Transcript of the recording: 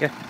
Yeah.